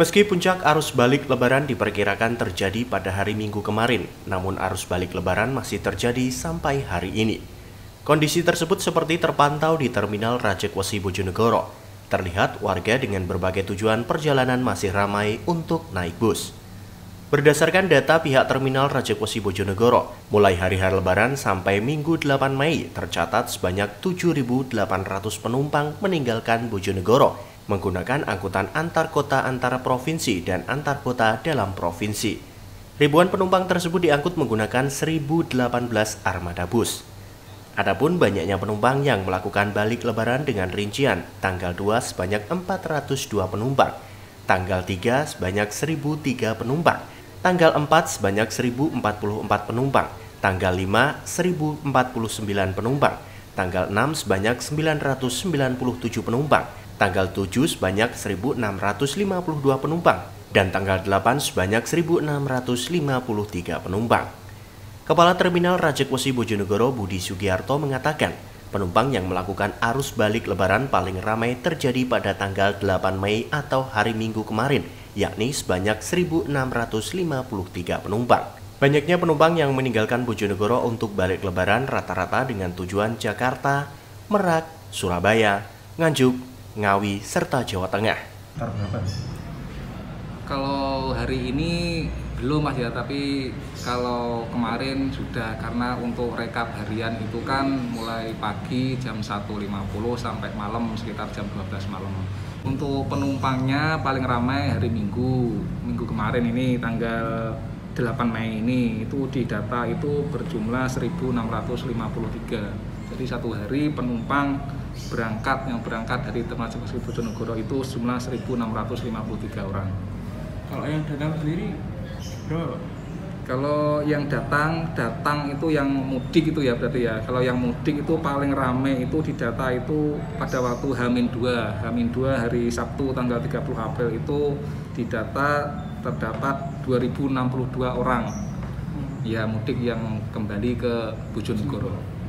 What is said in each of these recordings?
Meski puncak arus balik lebaran diperkirakan terjadi pada hari Minggu kemarin, namun arus balik lebaran masih terjadi sampai hari ini. Kondisi tersebut seperti terpantau di Terminal Rajekwesi Bojonegoro. Terlihat warga dengan berbagai tujuan perjalanan masih ramai untuk naik bus. Berdasarkan data pihak Terminal Rajekwesi Bojonegoro, mulai hari-hari lebaran sampai Minggu 8 Mei tercatat sebanyak 7.800 penumpang meninggalkan Bojonegoro menggunakan angkutan antar kota antara provinsi dan antar kota dalam provinsi. Ribuan penumpang tersebut diangkut menggunakan 1018 armada bus. Adapun banyaknya penumpang yang melakukan balik lebaran dengan rincian tanggal 2 sebanyak 402 penumpang, tanggal 3 sebanyak 1003 penumpang, tanggal 4 sebanyak 1044 penumpang, tanggal 5 1049 penumpang, tanggal 6 sebanyak 997 penumpang, tanggal 7 sebanyak 1652 penumpang, dan tanggal 8 sebanyak 1653 penumpang. Kepala Terminal Rajekwesi Bojonegoro Budi Sugiarto mengatakan, penumpang yang melakukan arus balik lebaran paling ramai terjadi pada tanggal 8 Mei atau hari Minggu kemarin – yakni sebanyak 1.653 penumpang. Banyaknya penumpang yang meninggalkan Bojonegoro untuk balik lebaran rata-rata dengan tujuan Jakarta, Merak, Surabaya, Nganjuk, Ngawi, serta Jawa Tengah. Kalau hari ini belum mas ya, tapi kalau kemarin sudah karena untuk rekap harian itu kan mulai pagi jam 1.50 sampai malam sekitar jam 12 malam. Untuk penumpangnya paling ramai hari Minggu, minggu kemarin ini tanggal 8 Mei ini itu di data itu berjumlah 1653. Jadi satu hari penumpang berangkat yang berangkat dari Terminal Bojonegoro itu jumlah 1653 orang. Kalau yang datang sendiri berapa? Kalau yang datang, datang itu yang mudik itu ya berarti ya. Kalau yang mudik itu paling rame itu di data itu pada waktu Hamin 2. Hamin 2 hari Sabtu tanggal 30 April itu di data terdapat 2062 orang ya mudik yang kembali ke Bojonegoro.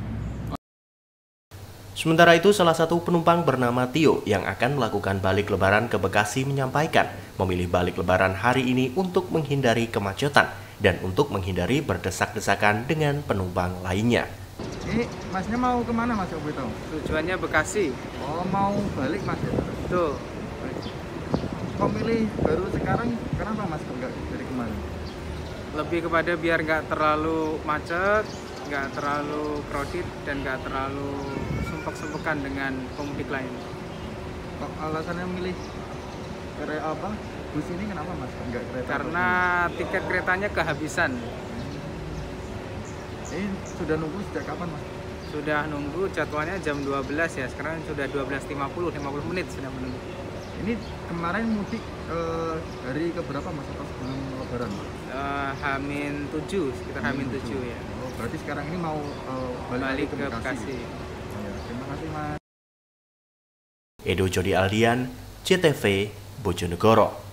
Sementara itu, salah satu penumpang bernama Tio yang akan melakukan balik lebaran ke Bekasi menyampaikan memilih balik lebaran hari ini untuk menghindari kemacetan dan untuk menghindari berdesak-desakan dengan penumpang lainnya. Ini masnya mau ke mana mas Obi tahu? Tujuannya Bekasi. Oh mau balik mas ya? Tuh. Kok milih baru sekarang? Kenapa mas enggak dari kemarin? Lebih kepada biar nggak terlalu macet, nggak terlalu crowded dan nggak terlalu sumpek-sumpekan dengan pemudik lain. Kok alasannya milih kereta apa? Bus ini kenapa mas? Enggak kereta? Karena tiket keretanya kehabisan. Ini sudah nunggu sejak kapan mas? Sudah nunggu jadwalnya jam 12 ya. Sekarang sudah 12.50, 50 menit sudah menunggu. Ini kemarin mudik eh, hari keberapa mas? Atau sebelum lebaran? Mas? Uh, Hamin 7, sekitar Hamin 7 ya. Oh, berarti sekarang ini mau eh, balik, Balik ke ke Bekasi. Bekasi. Terima kasih mas. Edo Jody Aldian, CTV, Bojonegoro.